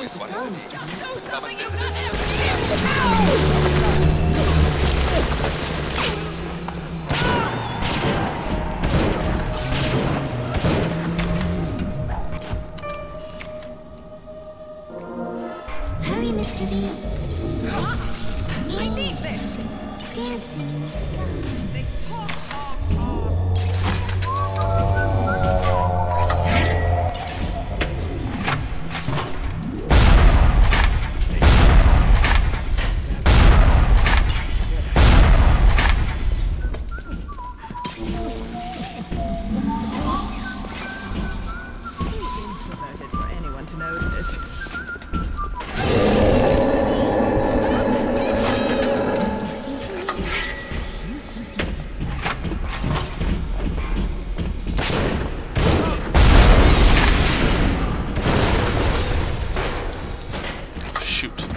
Just do something, you goddamn Ow! Shoot.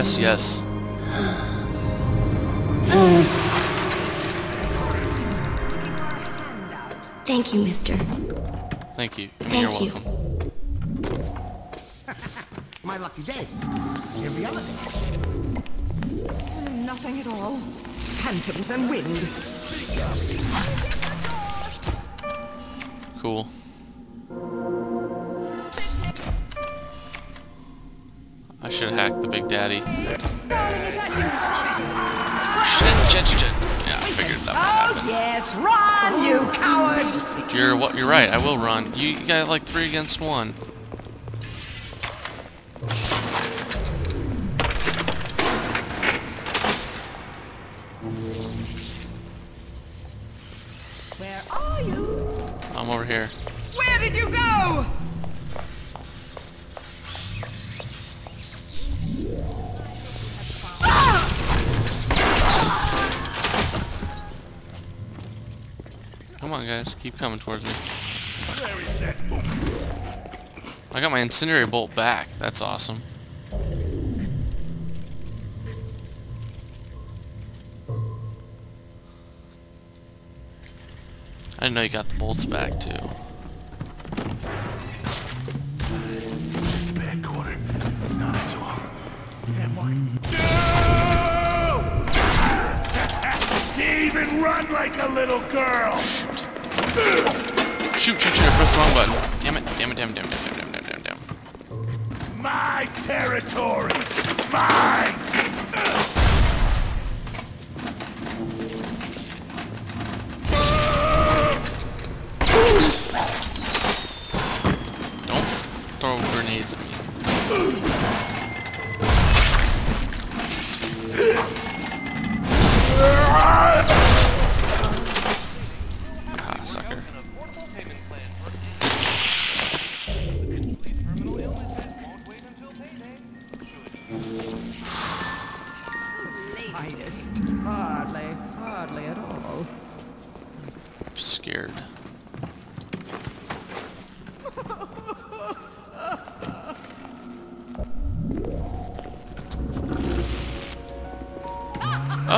Yes, yes. Thank you, mister. Thank you. Thank You're you. welcome. My lucky day. In reality. Nothing at all. Phantoms and wind. Cool. I should have hacked the Big Daddy. Yeah, I figured that might Oh, happen. yes, run, you coward! You're what? You're right. I will run. You, you got like three against one. Where are you? I'm over here. Where did you go? Come on, guys. Keep coming towards me. Where is that book? I got my incendiary bolt back. That's awesome. I didn't know you got the bolts back too. Bad quarter. Not at all. Am No! even run like a little girl. Shoot, shoot, shoot! shoot, I pressed the wrong button. Damn it! Damn it! Damn it! Damn it! Damn it! Damn it! Damn it! damn My territory. Mine. Don't throw grenades at me. Ah!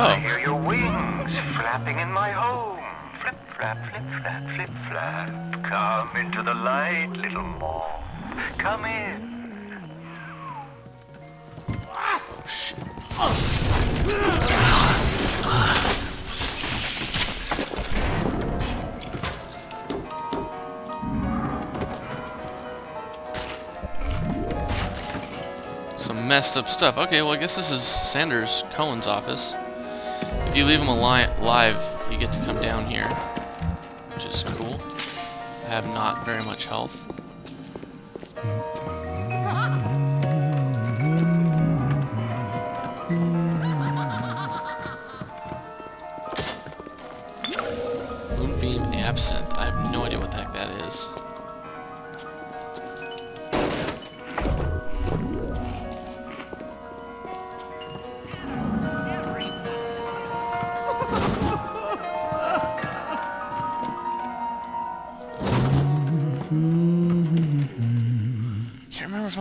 Oh. I Oh, hear your wings flapping in my home. Flip, flap, flip, flap, flip, flap. Come into the light, little moth. Come in. oh shit. Some messed up stuff. Okay, well I guess this is Sanders Cohen's office. If you leave him alive, you get to come down here, which is cool. I have not very much health.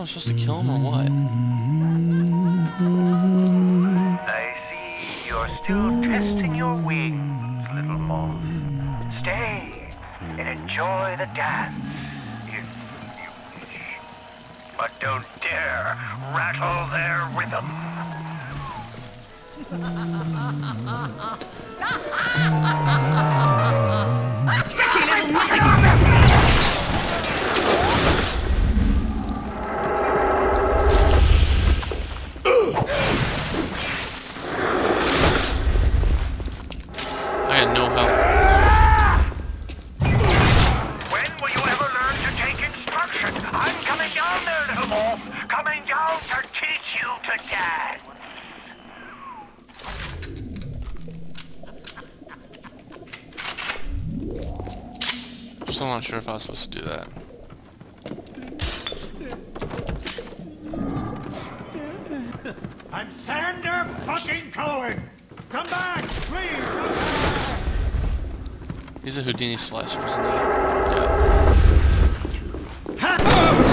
I'm supposed to kill him or what. I see you're still testing your wings, little moth. Stay and enjoy the dance if you wish. But don't dare rattle their rhythm. I Coming down to teach you to dance. Still not sure if I was supposed to do that. I'm Sander fucking Cohen! Come back, please! Come back! He's a Houdini splicer, isn't he? Yeah.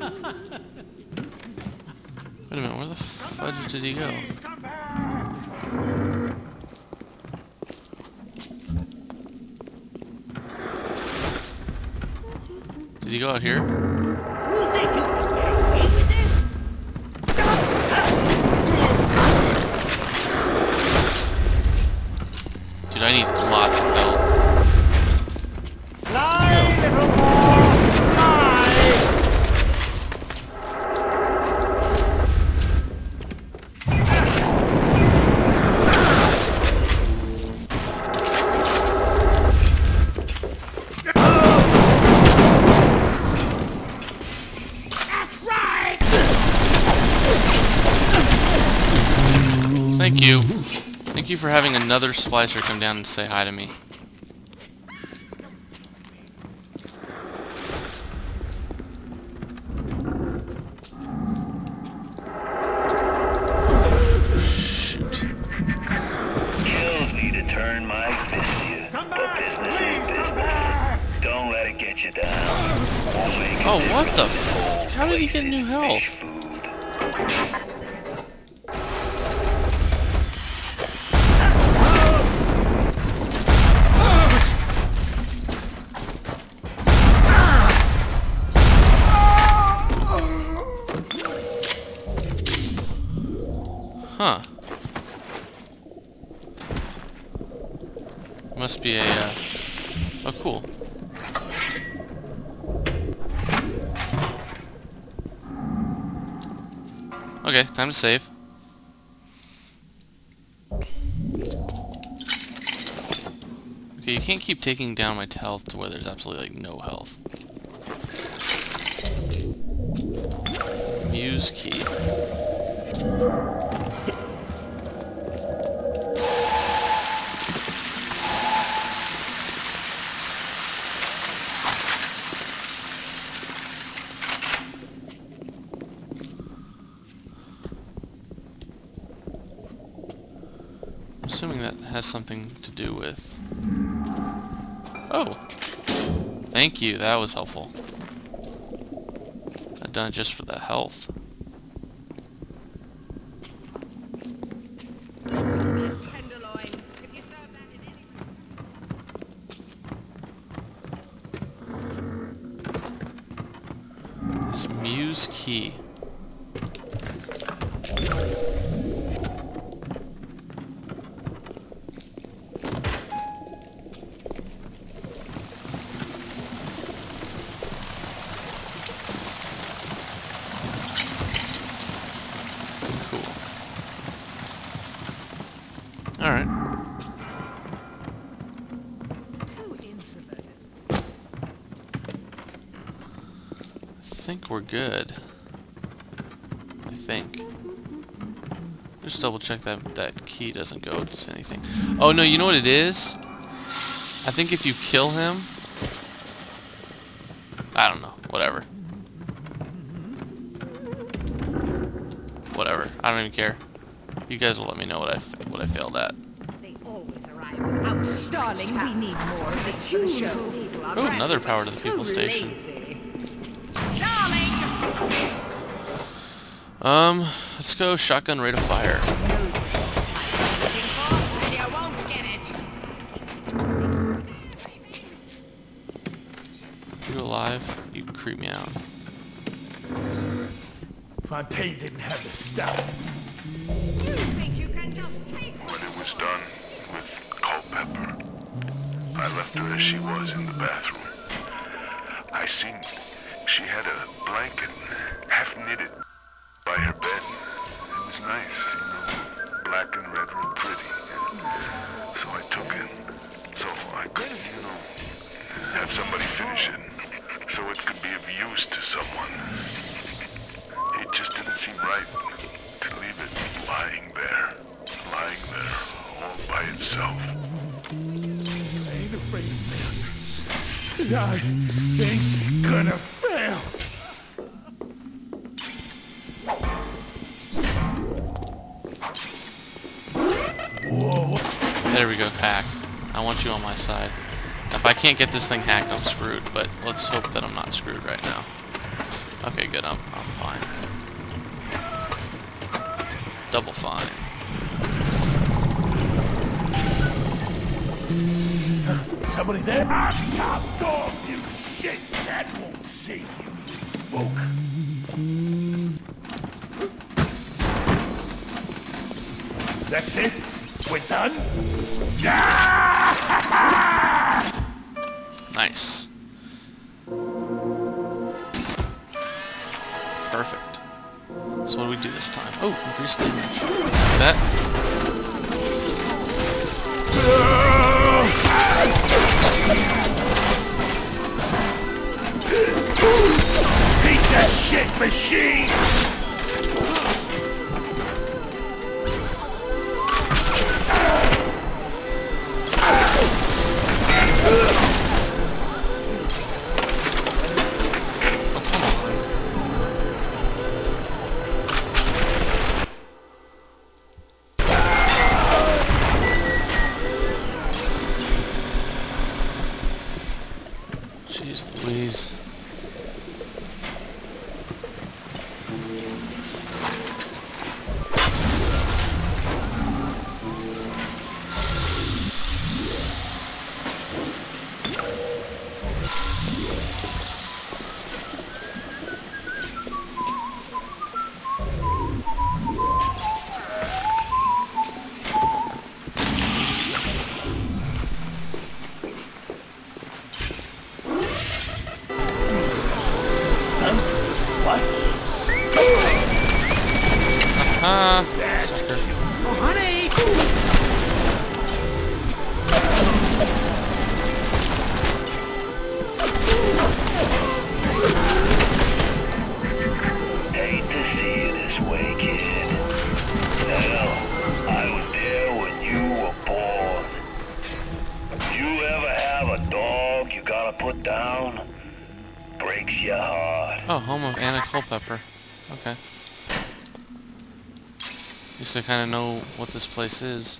Wait a minute, where the fudge did he go? Back! Did he go out here? Thank you for having another splicer come down and say hi to me. Shoot. Kills me to turn my fist to you. Come But business Please is come business. back! Don't let it get you down. Won't make a Oh, what the f- How did he get new fish health? Must be a, uh... Oh, cool. Okay, time to save. Okay, you can't keep taking down my health to where there's absolutely, like, no health. Muse key. Has something to do with... Oh! Thank you, that was helpful. I've done it just for the health. It's Muse Key. Think we're good. I think. Just double check that that key doesn't go to anything. Oh no, you know what it is? I think if you kill him, I don't know. Whatever. Whatever. I don't even care. You guys will let me know what I f what I failed at. They always arrive without Darling, we need more of these for the show. People are Oh, another power to the people station. Um, let's go shotgun rate of fire. You won't get it. You alive? You creep me out. Fontaine didn't have the stuff. You think you can just take When it was done with Culpepper, I left her as she was in the bathroom. I seen she had a blanket half knitted nice, you know, black and red real pretty. So I took it so I could, you know, have somebody finish it so it could be of use to someone. It just didn't seem right to leave it lying there, lying there all by itself. I ain't afraid of. Cause I ain't gonna I want you on my side. If I can't get this thing hacked, I'm screwed, but let's hope that I'm not screwed right now. Okay, good, I'm, I'm fine. Double fine. Somebody there? I'm top dog, you shit! That won't save you, spook. That's it? We're done? Nice. Perfect. So what do we do this time? Oh, increase damage. That. Piece of shit machine! Jeez you down? Breaks your heart. Oh, home of Anna Culpepper. Okay. Least I kind of know what this place is.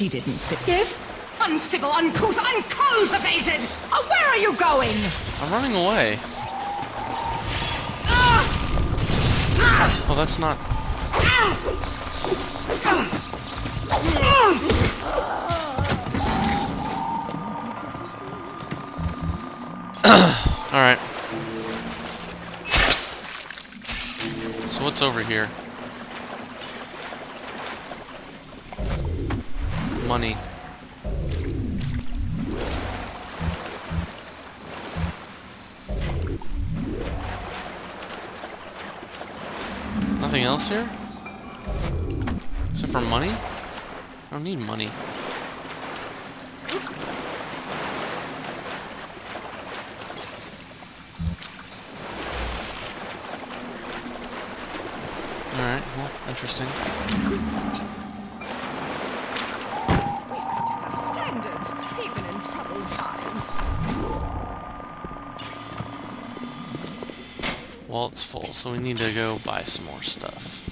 She didn't fit Yes. Uncivil, uncouth, uncultivated! Oh, where are you going? I'm running away. Oh, well, that's not... Alright. So what's over here? Except for money? I don't need money. Alright, well, interesting. Well, it's full, so we need to go buy some more stuff.